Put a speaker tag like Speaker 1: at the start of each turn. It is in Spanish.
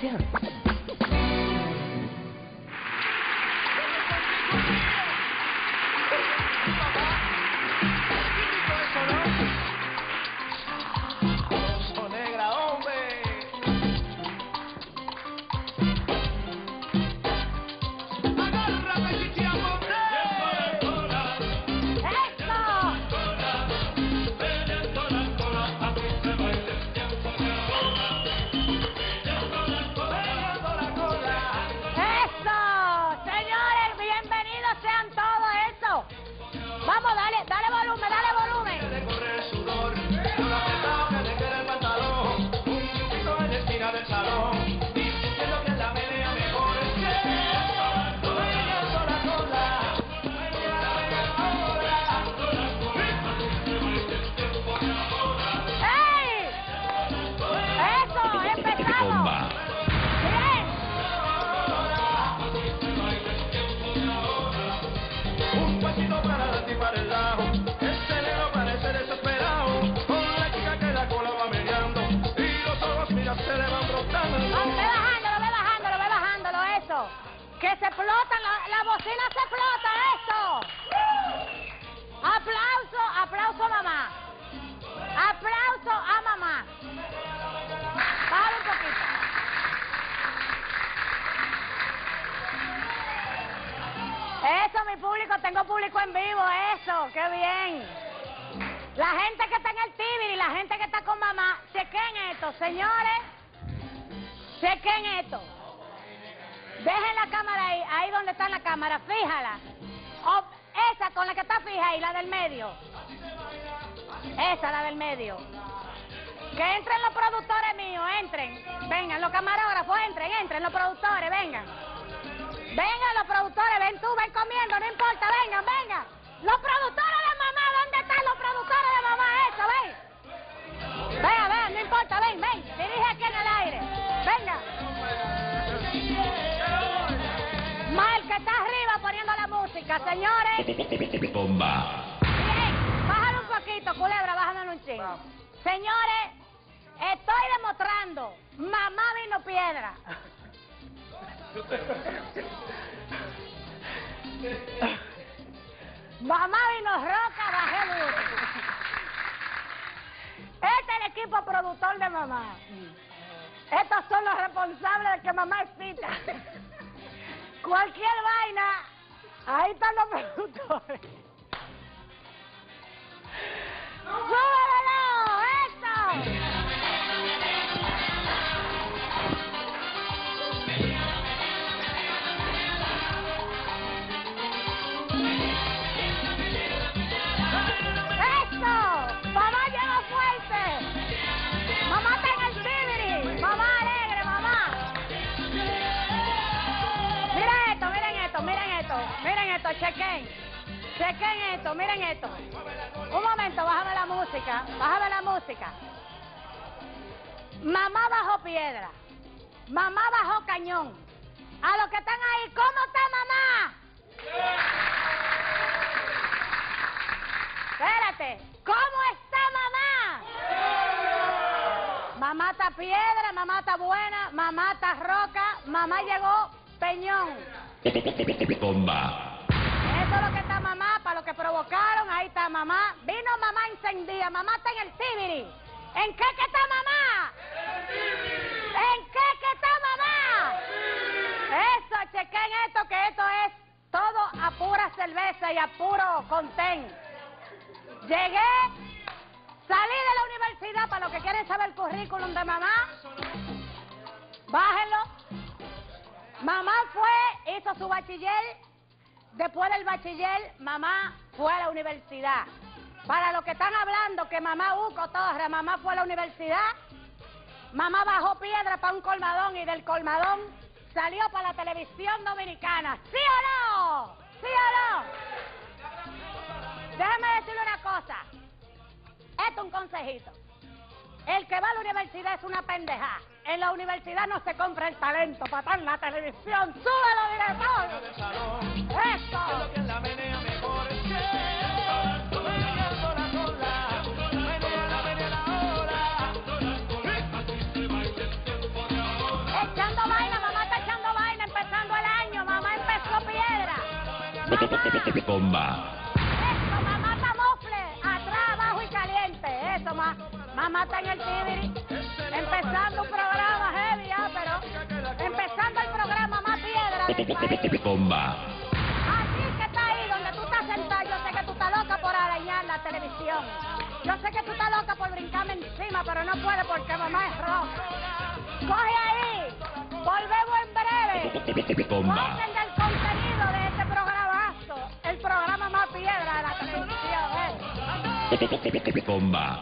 Speaker 1: Cámara
Speaker 2: bajándolo, ve bajándolo, ve bajándolo, eso. Que se explotan, la, la bocina se explota, eso. Aplauso, aplauso a mamá. Aplauso a mamá. Bájale un poquito. Eso, mi público, tengo público en vivo, eso, qué bien. La gente que está en el Tibiri, la gente que está con mamá, chequen esto, señores. Chequen esto. Dejen la cámara ahí, ahí donde está la cámara, fíjala. O- esa con la que está fija ahí, la del medio. Esa, la del medio. Que entren los productores míos, entren. Vengan, los camarógrafos, entren, entren los productores, vengan. Vengan los productores, ven tú, ven comiendo, no importa, vengan, vengan. Los productores de señores.
Speaker 3: Bomba.
Speaker 2: Bien, bájale un poquito, culebra, bájame un chingo. Señores, estoy demostrando, mamá vino piedra. Mamá vino roca, bajé duro. Este es el equipo productor de mamá. Estos son los responsables de que mamá excita. Cualquier vaina, ahí están los productores. Chequen. Chequen esto, miren esto. Un momento, bájame la música, bájame la música. Mamá bajó piedra. Mamá bajó cañón. A los que están ahí, ¿cómo está mamá? Espérate, ¿cómo está mamá? Mamá está piedra, mamá está buena, mamá está roca, mamá llegó peñón.
Speaker 3: Bomba.
Speaker 2: Es lo que está mamá, para lo que provocaron, ahí está mamá. Vino mamá encendida, mamá está en el Tibiri. ¿En qué que está mamá? ¿En qué que está mamá? Eso, chequen esto, que esto es todo a pura cerveza y a puro contén. Llegué, salí de la universidad, para los que quieren saber el currículum de mamá, bájenlo. Mamá fue, hizo su bachiller, después del bachiller, mamá fue a la universidad. Para los que están hablando que mamá Uco Torres, mamá fue a la universidad, mamá bajó piedra para un colmadón y del colmadón salió para la televisión dominicana. ¿Sí o no? ¿Sí o no? Déjame decirle una cosa. Esto es un consejito. El que va a la universidad es una pendeja. En la universidad no se compra el talento estar en la televisión. ¡Súbelo, director!
Speaker 1: Bomba.
Speaker 2: Eso, mamá está mofle, atrás, abajo y caliente. Eso, ma, mamá está en el tibiri. Empezando un programa heavy, ya, pero empezando el programa más piedra.
Speaker 1: Bomba.
Speaker 2: Así que está ahí donde tú estás sentado, yo sé que tú estás loca por arañar la televisión. Yo sé que tú estás loca por brincarme encima, pero no puedes porque mamá es roja. Coge ahí, volvemos en breve.
Speaker 1: Bomba. Bomba.